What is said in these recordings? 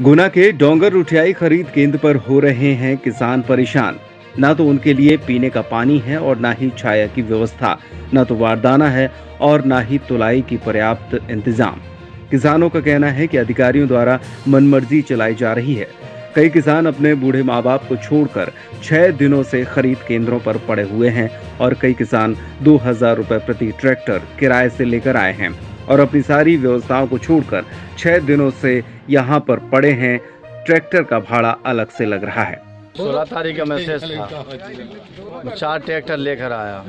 गुना के डोंगर रुठियाई खरीद केंद्र पर हो रहे हैं किसान परेशान। ना तो उनके लिए पीने का पानी है और ना ही छाया की व्यवस्था। न तो वारदाना है और ना ही तुलाई की पर्याप्त इंतज़ाम। किसानों का कहना है कि अधिकारियों द्वारा मनमर्जी चलाई जा रही है। कई किसान अपने बूढ़े माँ बाप को छोड़कर छह दिनों से खरीद केंद्रों पर पड़े हुए हैं और कई किसान दो हज़ार रुपए प्रति ट्रैक्टर किराए से लेकर आए हैं और अपनी सारी व्यवस्थाओं को छोड़कर छह दिनों से यहाँ पर पड़े हैं। ट्रैक्टर का भाड़ा अलग से लग रहा है। सोलह तारीख का मैसेज था। मैं चार ट्रैक्टर लेकर आया।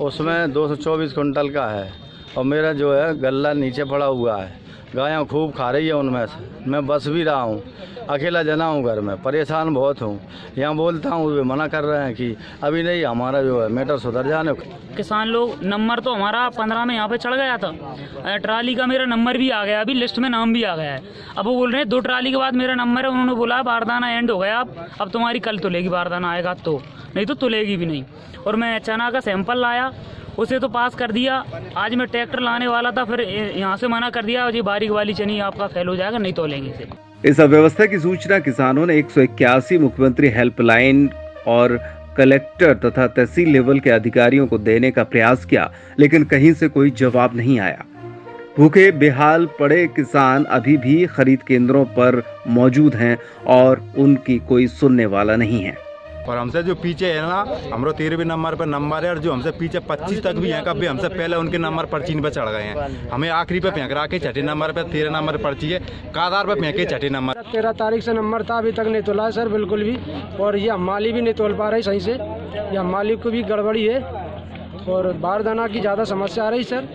उसमें 224 कुंटल का है। और मेरा जो है, गल्ला नीचे पड़ा हुआ है। गायें खूब खा रही है उनमें से। मैं बस भी रहा हूँ। अकेला जना हूँ घर में। परेशान बहुत हूँ। यहाँ बोलता हूँ, वे मना कर रहे हैं कि अभी नहीं, हमारा जो है मैटर सुधर जाने किसान लोग, नंबर तो हमारा पंद्रह में यहाँ पे चढ़ गया था। ट्राली का मेरा नंबर भी आ गया। अभी लिस्ट में नाम भी आ गया है। अब वो बोल रहे हैं, दो ट्राली के बाद मेरा नंबर है। उन्होंने बोला, बारदाना एंड हो गया अब। अब तुम्हारी कल तुलेगी बारदाना, आएगा तो। नहीं तो तुलेगी भी नहीं। और मैं चना का सैंपल लाया। उसे तो पास कर दिया। आज मैं ट्रैक्टर लाने वाला था, फिर यहाँ से मना कर दिया। ये बारीक वाली चनी आपका फेल हो जाएगा, नहीं तोलेंगे इसे। इस अव्यवस्था की सूचना किसानों ने एक सौ इक्यासी मुख्यमंत्री हेल्पलाइन और कलेक्टर तथा तहसील लेवल के अधिकारियों को देने का प्रयास किया, लेकिन कहीं से कोई जवाब नहीं आया। भूखे बेहाल पड़े किसान अभी भी खरीद केंद्रों पर मौजूद हैं और उनकी कोई सुनने वाला नहीं है। और हमसे जो पीछे है ना, हमारे तेरहवें नंबर पर नंबर है और जो हमसे पीछे पच्चीस तक भी हैं कभी हमसे पहले उनके नंबर पर्ची पे चढ़ गए हैं। हमें आखिरी पे फेंक रहा छठे नंबर पे तेरह नंबर पर्ची है कादार पे फेंके छठे नंबर। तेरह तारीख से नंबर था, अभी तक नहीं तोला सर, बिल्कुल भी। और ये माली भी नहीं तोल पा रही सही से। या मालिक को भी गड़बड़ी है। और बारदाना की ज़्यादा समस्या आ रही सर।